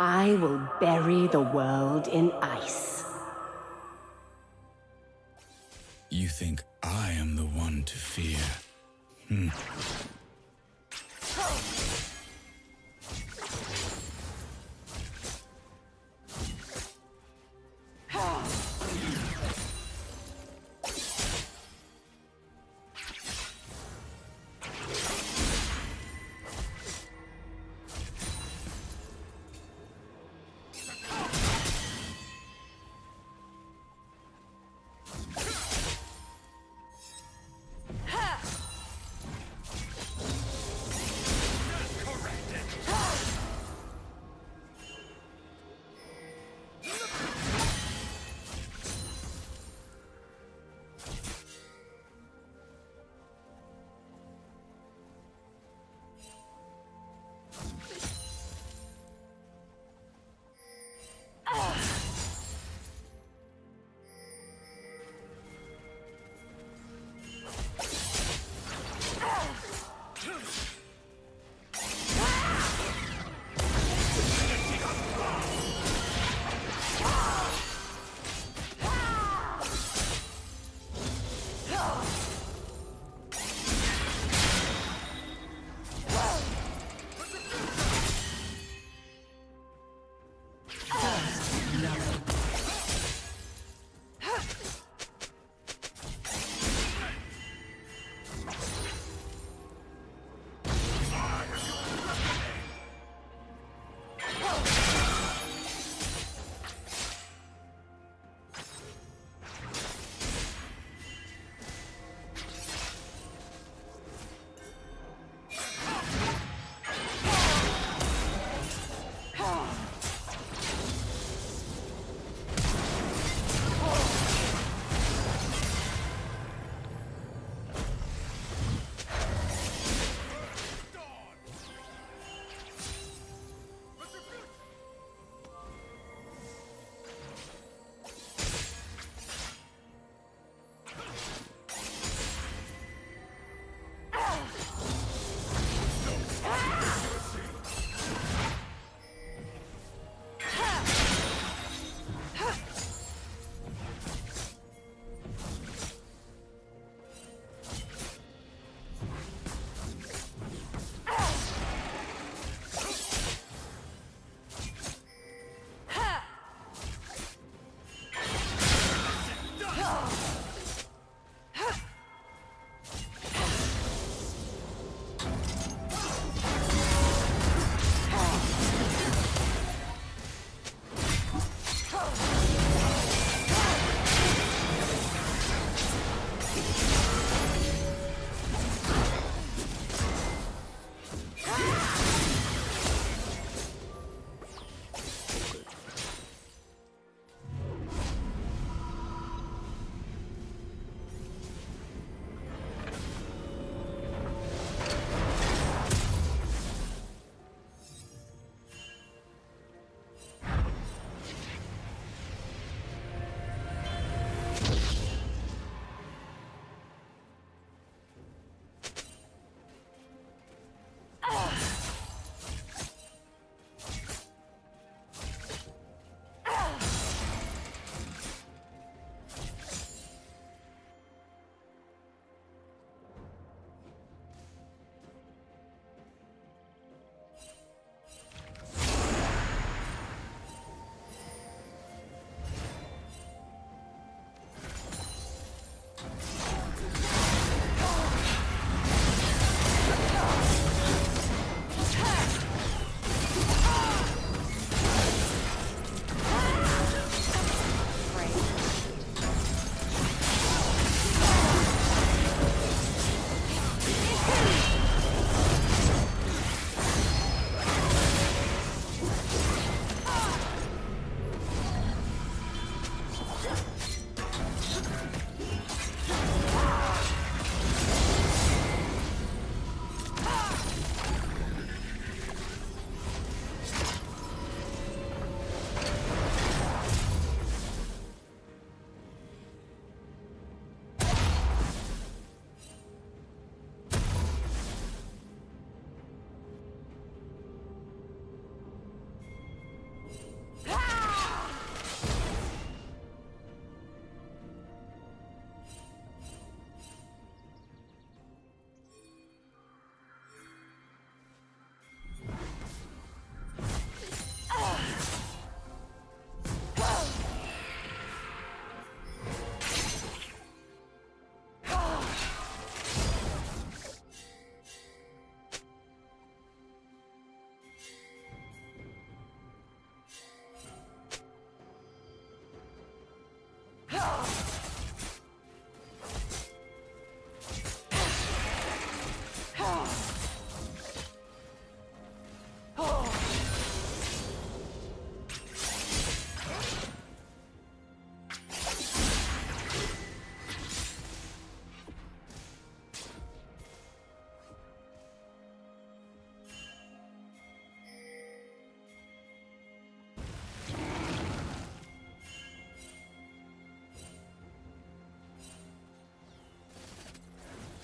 I will bury the world in ice. You think I am the one to fear? Hmm.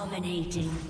Dominating.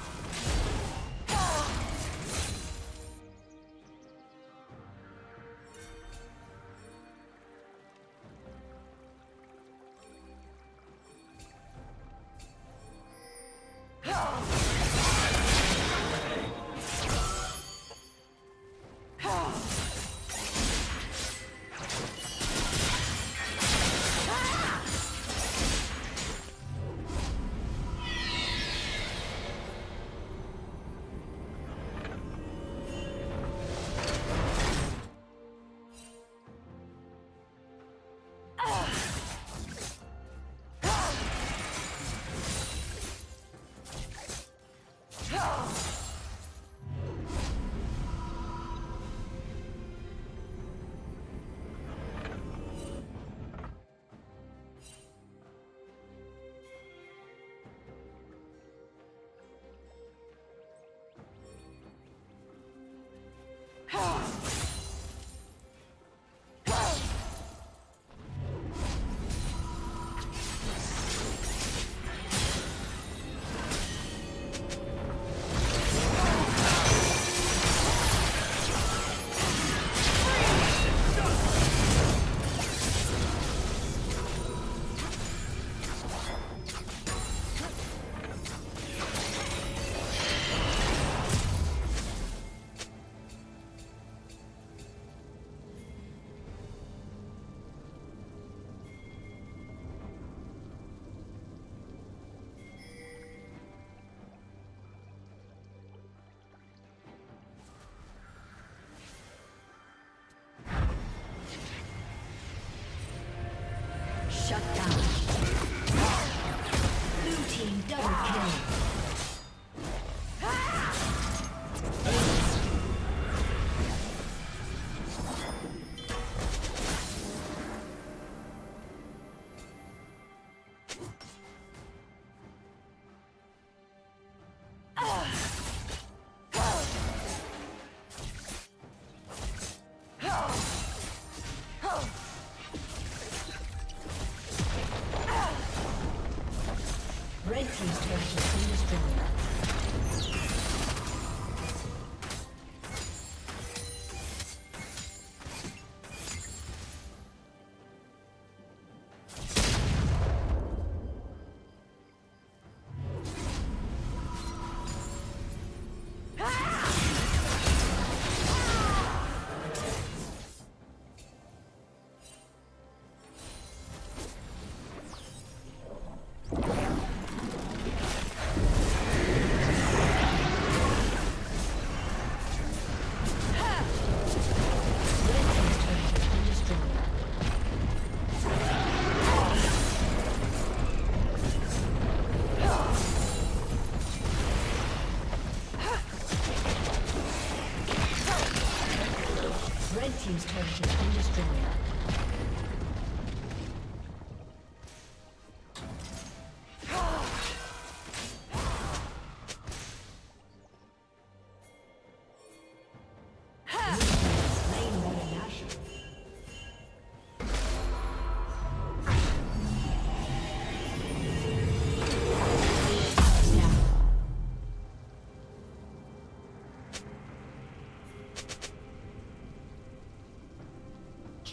Ha!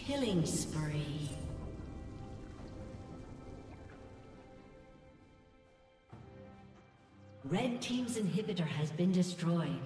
Killing spree. Red Team's inhibitor has been destroyed.